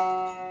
Música